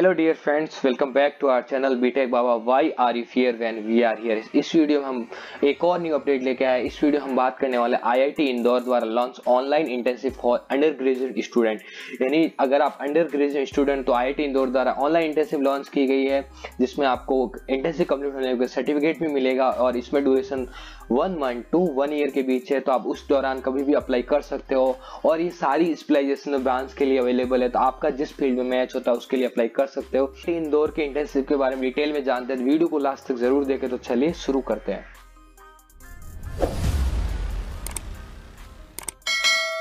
Hello dear friends welcome back to our channel BTech Baba why are you fear when we are here इस video में हम एक और new update लेके आए इस वीडियो हम बात करने वाले आईआईटी इंदौर द्वारा launch online intensive for undergraduate student यानी अगर आप अंडर ग्रेजुएट स्टूडेंट तो आईआईटी इंदौर द्वारा ऑनलाइन इंटेंसिव लॉन्च की गई है, जिसमें आपको इंटेंसिव कंप्लीट होने का सर्टिफिकेट भी मिलेगा और इसमें duration one month to one year के बीच है तो आप उस दौरान कभी भी अप्लाई कर सकते हो। और ये सारी स्पेशलाइजेशन ब्रांच के लिए अवेलेबल है तो आपका जिस फ़ील्ड में मैच होता है, उसके लिए अप्लाई कर सकते हो। इंदौर के इंटेंसिव के बारे में डिटेल में जानते हैं। वीडियो को लास्ट तक ज़रूर देखें। तो चलिए शुरू करते हैं।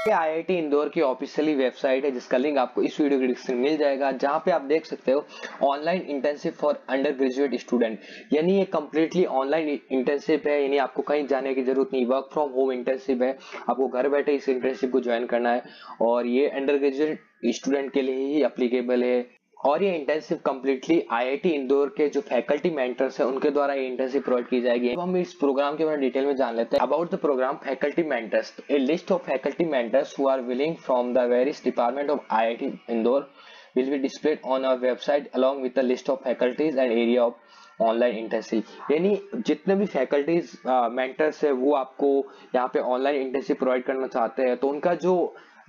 आईआईटी इंदौर की ऑफिशियली वेबसाइट है, जिसका लिंक आपको इस वीडियो के डिस्क्रिप्शन मिल जाएगा। जहाँ पे आप देख सकते हो online intensive for undergraduate student यानी ये कम्प्लीटली ऑनलाइन इंटेंसिव है। यानी आपको कहीं जाने की ज़रूरत नहीं। वर्क फ्रॉम होम इंटेंसिव है। आपको घर बैठे इस इंटर्नशिप को ज्वाइन करना है। और ये अंडर ग्रेजुएट स्टूडेंट के लिए ही अप्लीकेबल है। और ये इंटेंसिव कम्प्लीटली आईआईटी इंदौर के जो फैकल्टी मेंटर्स हैं, उनके द्वारा ये इंटेंसिव प्रोवाइड की जाएगी। अब हम इस प्रोग्राम के बारे में डिटेल में जान लेते हैं। About the program faculty mentors a list of faculty mentors who are willing from the various department of IIT Indore will be displayed on our website along with the list of faculties and area of online intensive यानी जितने भी faculties mentors है, वो आपको यहाँ पे online intensive provide करना चाहते हैं। तो उनका जो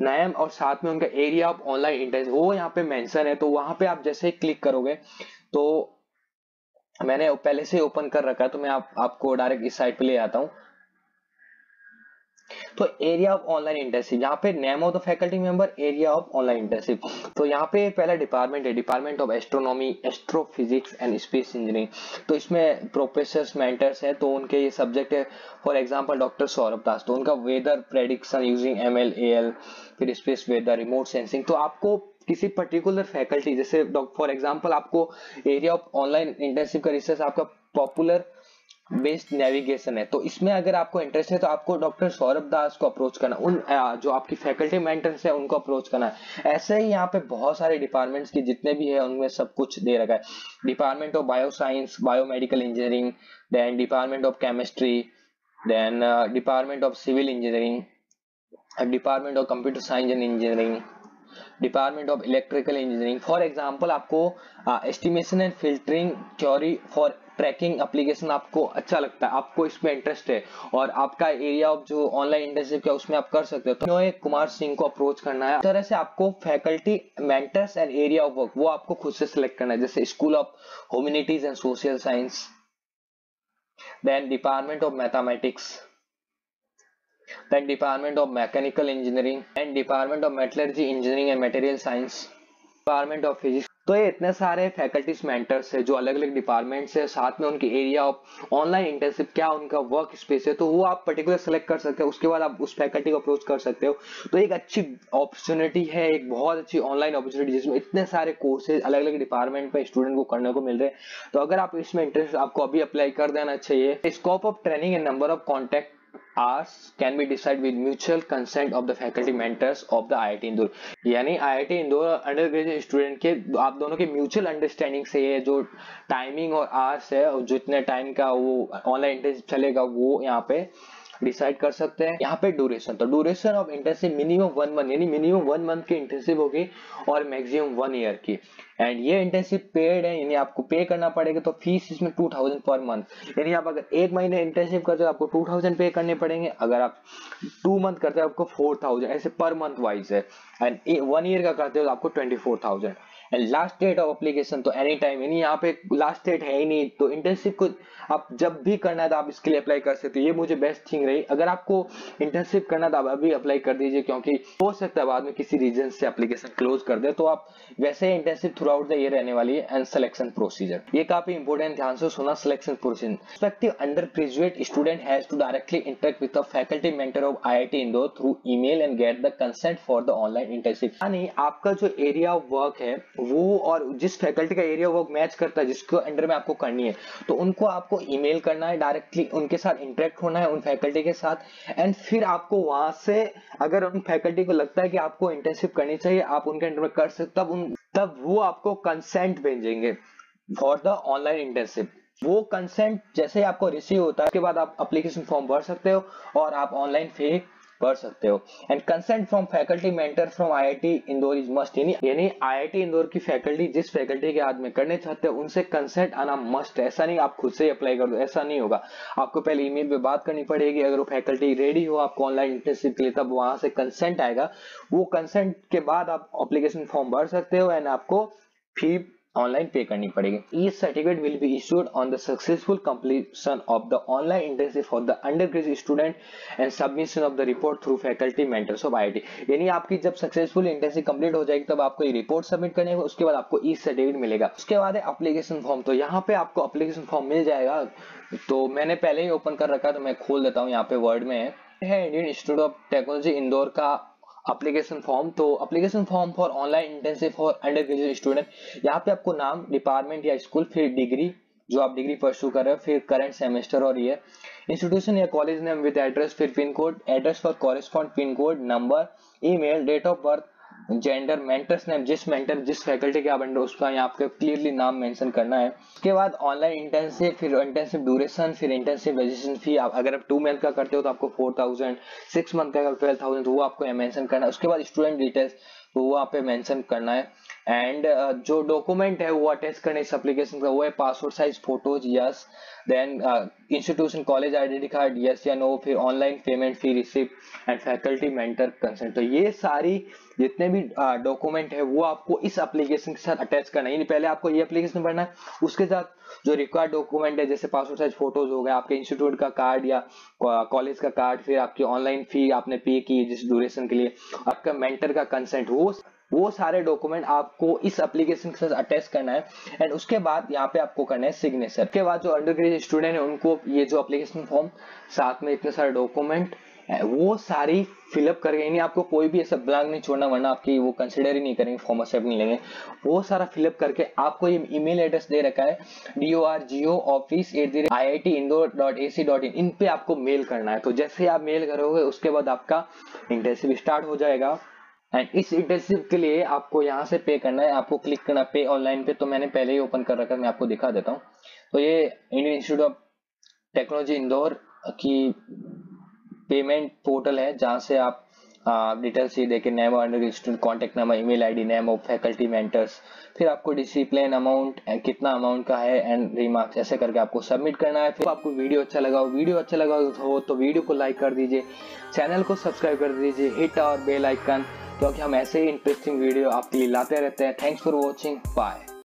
नाम और साथ में उनका एरिया ऑफ़ ऑनलाइन इंटेंस वो यहाँ पे मेंशन है तो वहाँ पे आप जैसे क्लिक करोगे तो मैंने पहले से ओपन कर रखा है तो मैं आप, आपको डायरेक्ट इस साइट पे ले आता हूँ। तो एरिया ऑफ़ ऑनलाइन इंटेंसिव यहाँ पे name of the faculty member area of online intensive तो यहाँ पे पहला डिपार्टमेंट है department of astronomy astrophysics and space engineering तो इसमें प्रोफेसर मेंटर्स है तो उनके ये सब्जेक्ट है। For example doctor Saurabh Das तो उनका weather prediction using M L A L फिर स्पेस वेदर रिमोट सेंसिंग तो आपको किसी पर्टिकुलर फैकल्टी जैसे फॉर एग्ज़ाम्पल आपको एरिया ऑफ़ ऑनलाइन इंटेंसिव का रिसर्च आपका पॉपुलर बेस्ड नेविगेशन है। तो इसमें अगर आपको इंटरेस्ट है तो आपको डॉक्टर सौरभ दास को अप्रोच करना, उन जो आपकी फैकल्टी मेंटर्स है, उनको अप्रोच करना है। ऐसे ही यहाँ पे बहुत सारे डिपार्टमेंट्स की जितने भी है, उनमें सब कुछ दे रखा है। Department of bioscience biomedical engineering then department of chemistry then department of civil engineering department of computer science and engineering department of electrical engineering for example आपको estimation and filtering theory for tracking application आपको अच्छा लगता है, आपको इसमें interest है और आपका एरिया ऑफ़ जो ऑनलाइन इंटर्नशिप है, उसमें आप कर सकते हो। तो कुमार सिंह को अप्रोच करना है। तरह से आपको faculty mentors and area of work वो आपको खुद से सिलेक्ट करना है। जैसे school of humanities and social science then department of mathematics then department of mechanical engineering, and department of metallurgy, engineering and material science, department of physics तो ये इतने सारे फैकल्टीज मेंटर्स है जो अलग अलग डिपार्टमेंट्स है, साथ में उनके एरिया ऑफ़ ऑनलाइन इंटर्नशिप क्या उनका वर्क स्पेस है तो वो आप पर्टिकुलर सेलेक्ट कर सकते हो, उसके बाद आप उस फैकल्टी को अप्रोच कर सकते हो। तो एक अच्छी अपॉर्चुनिटी है, एक बहुत अच्छी ऑनलाइन अपॉर्चुनिटी जिसमें इतने सारे कोर्सेज अलग अलग डिपार्टमेंट में स्टूडेंट को करने को मिल रहे हैं। तो अगर आप इसमें इंटरेस्ट आपको अभी अप्लाई कर देना चाहिए। Scope of training and number of contact hours can be decided with mutual consent of the faculty mentors of the IIT Indore यानी IIT Indore undergraduate student के, आप दोनों के म्यूचुअल अंडरस्टैंडिंग से ये जो टाइमिंग और आवर्स है, और जितने टाइम का वो ऑनलाइन इंटर्नशिप चलेगा, वो यहाँ पे डिसाइड कर सकते हैं। यहाँ पे ड्यूरेशन तो duration of internship minimum one month यानी मिनिमम वन मंथ की इंटर्नशिप होगी और मैक्सिमम वन ईयर की। एंड ये इंटर्नशिप पेड है, यानी आपको पे करना पड़ेगा तो फ़ीस इसमें टू थाउज़ेंड पर मंथ यानी आप अगर एक महीने इंटर्नशिप करते हो, आपको टू थाउज़ेंड पे करने पड़ेंगे। अगर आप टू मंथ करते हो, आपको फोर थाउज़ेंड ऐसे पर मंथ वाइज है। एंड वन ईयर का करते हो तो आपको twenty four thousand last date of application तो एनी टाइम यानी यहाँ पे लास्ट डेट है ही नहीं तो इंटर्नशिप को आप जब भी करना है तो आप इसके लिए अप्लाई कर सकते हो। ये मुझे बेस्ट थिंग रही। अगर आपको इंटर्नशिप करना तो आप अभी अप्लाई कर दीजिए, क्योंकि हो सकता है बाद में किसी रीजन से एप्लीकेशन क्लोज कर दे तो आप वैसे ही internship throughout the year रहने वाली है एंड सिलेक्शन प्रोसीजर ये काफ़ी इंपॉर्टेंट ध्यान से सुना selection procedure undergraduate student has to directly interact with the faculty mentor of IIT Indore through email and get the consent for the online internship यानी आपका जो एरिया ऑफ़ वर्क है वो और जिस फैकल्टी का एरिया वर्क मैच करता है, जिसको अंडर में आपको करनी है तो उनको आपको ईमेल करना है डायरेक्टली उनके साथ इंटरेक्ट होना है, उन फैकल्टी के साथ। एंड फिर आपको वहाँ से, अगर उन फैकल्टी को लगता है कि आपको इंटर्नशिप करनी चाहिए, आप उनके अंडर में कर सकते तब उन, तब वो आपको कंसेंट भेजेंगे फॉर द ऑनलाइन इंटर्नशिप वो कंसेंट जैसे ही आपको रिसीव होता है, उसके बाद आप अप्लीकेशन फॉर्म भर सकते हो और आप ऑनलाइन फ़ी पढ़ सकते हो। And consent from faculty mentor from IIT Indore is must यानी यानी आईआईटी इंदौर की फैकल्टी जिस फैकल्टी के हाथ में करने चाहते हो, उनसे कंसेंट आना मस्ट ऐसा नहीं आप खुद से अप्लाई कर दो, ऐसा नहीं होगा। आपको पहले ईमेल पे बात करनी पड़ेगी। अगर वो फैकल्टी रेडी हो, आपको ऑनलाइन इंटर्नशिप के लिए, तब वहाँ से कंसेंट आएगा। वो कंसेंट के बाद आप अप्लीकेशन फॉर्म भर सकते हो एंड आपको फ़ी ऑनलाइन पे करनी पड़ेगी। E certificate will be issued on the successful completion of the online internship for the undergraduate student and submission of the report through faculty mentors of IIT यानी आपकी जब सक्सेसफुल इंटर्नशिप कंप्लीट हो जाएगी, तब आपको ये रिपोर्ट सबमिट करने होगा, उसके बाद आपको ई सर्टिफिकेट मिलेगा। उसके बाद है अप्लीकेशन फॉर्म तो यहाँ पे आपको अप्लीकेशन फॉर्म मिल जाएगा। तो मैंने पहले ही ओपन कर रखा तो मैं खोल देता हूँ। यहाँ पे वर्ड में है। Indian Institute of Technology Indore का अप्लीकेशन फॉर्म तो application form for online intensive for undergraduate student यहाँ पे आपको नाम डिपार्टमेंट या स्कूल फिर डिग्री जो आप डिग्री परस्यू कर रहे हो, फिर करंट सेमेस्टर और ईयर इंस्टीट्यूशन या कॉलेज नेम विद एड्रेस फिर pin code address for correspond pin code number email date of birth gender mentors name जिस मेंटर जिस फैकल्टी के आप अंडर उसका यहाँ आपको क्लियरली नाम मेंशन करना है। उसके बाद ऑनलाइन इंटर्नशिप फिर इंटर्नशिप ड्यूरेशन फिर इंटर्नशिप रजिस्ट्रेशन फ़ी आप अगर आप टू मंथ का करते हो तो आपको फोर थाउज़ेंड सिक्स मंथ का ट्वेल्व थाउज़ेंड वो आपको मेंशन करना है। उसके बाद स्टूडेंट डिटेल्स वो आप मेंशन करना है। एंड uh, जो डॉक्यूमेंट है वो अटैच करने इस एप्लीकेशन का वो है passport size photos yes then institution college identity card yes या नो फिर online payment fee receipt and faculty mentor consent तो ये सारी जितने भी डॉक्यूमेंट uh, है वो आपको इस एप्लीकेशन के साथ अटैच करना है। पहले आपको ये एप्लीकेशन भरना है। उसके साथ जो रिक्वायर्ड डॉक्यूमेंट है जैसे पासपोर्ट साइज़ फ़ोटोज़ हो गए आपके इंस्टीट्यूट का कार्ड या कॉलेज का कार्ड फिर आपकी ऑनलाइन फ़ी आपने पे की जिस ड्यूरेशन के लिए आपका मेंटर का कंसेंट वो वो सारे डॉक्यूमेंट आपको इस एप्लीकेशन के साथ अटैच करना है। एंड उसके बाद यहाँ पे आपको करना है सिग्नेचर के बाद जो अंडर ग्रेजुएट स्टूडेंट है, उनको ये जो एप्लीकेशन फॉर्म साथ में इतने सारे डॉक्यूमेंट वो सारी फिलअप करके, यानी आपको कोई भी ऐसा ब्लैंक नहीं छोड़ना, वरना आपकी वो कंसिडर ही नहीं करेंगे फॉर्म एक्सेप्ट नहीं लेंगे। वो सारा फिलअप करके आपको ये ईमेल एड्रेस दे रखा है D O R G O office at the I I T Indore dot A C dot in in पे आपको मेल करना है। तो जैसे आप मेल करोगे, उसके बाद आपका इंटर्नशिप स्टार्ट हो जाएगा। एंड इस इंटर्नशिप के लिए आपको यहाँ से पे करना है। आपको क्लिक करना पे ऑनलाइन पे तो मैंने पहले ही ओपन कर रखा है। मैं आपको दिखा देता हूँ। तो ये Indian Institute of Technology Indore की पेमेंट पोर्टल है, जहाँ से आप डिटेल्स ये देखे name under student contact number email ID name of faculty mentors फिर आपको डिसिप्लिन अमाउंट कितना अमाउंट का है एंड रिमार्क्स ऐसे करके आपको सबमिट करना है। फिर आपको वीडियो अच्छा लगा हो वीडियो अच्छा लगा हो तो वीडियो को लाइक कर दीजिए। चैनल को सब्सक्राइब कर दीजिए। हिट और बेल आइकन क्योंकि हम ऐसे ही इंटरेस्टिंग वीडियो आपके लिए लाते रहते हैं. Thanks for watching bye